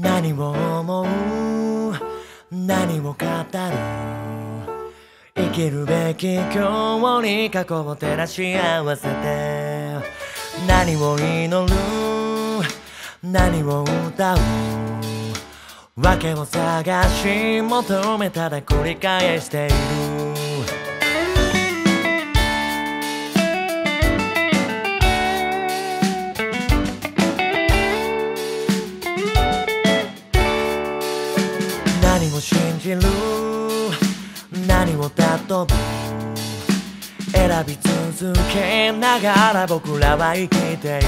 何を思う？何を語る？生きるべき今日に過去を照らし合わせて。何を祈る？何を歌う？訳を探し求めただ繰り返している。を信じる何を尊ぶ選び続けながら僕らは生きている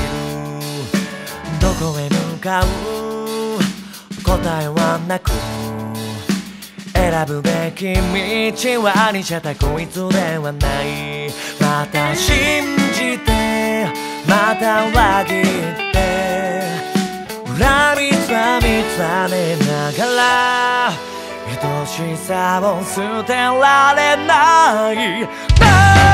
どこへ向かう答えはなく選ぶべき道は二者択一ではないまた信じてまた裏切って恨みつらみつねながら愛しさを捨てられない。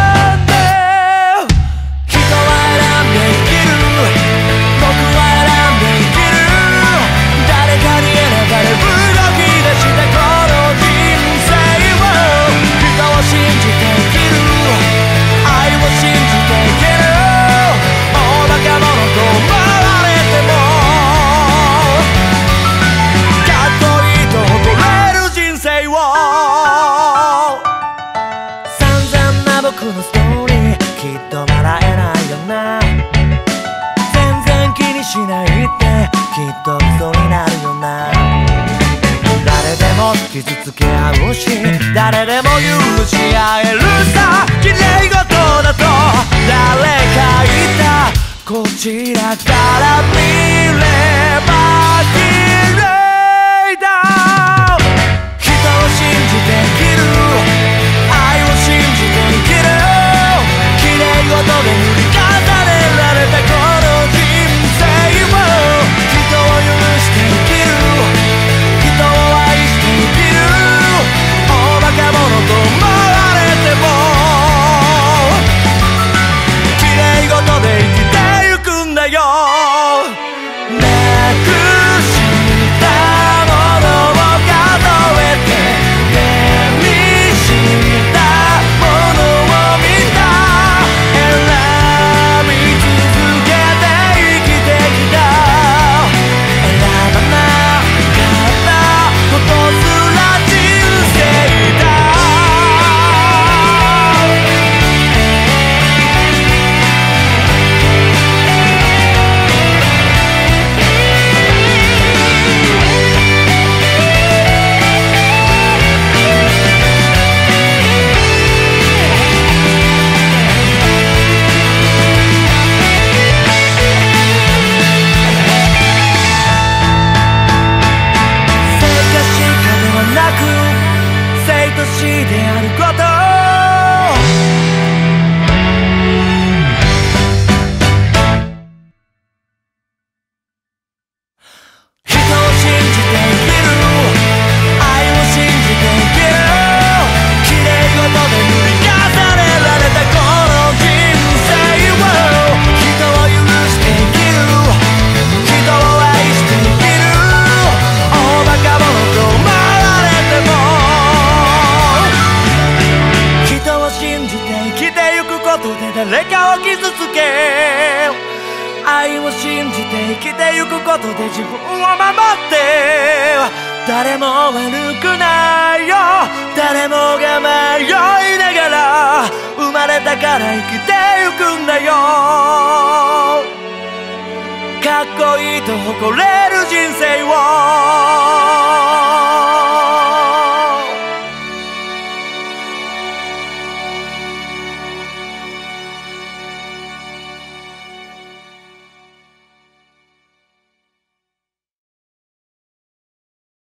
しないってきっと嘘になるよな。誰でも傷つけ合うし誰でも許し合えるさ。綺麗事だと誰かいた。こちらから見れであることて生きてゆくことで自分を守って誰も悪くないよ。誰もが迷いながら生まれたから生きてゆくんだよ。かっこいいと誇れる人生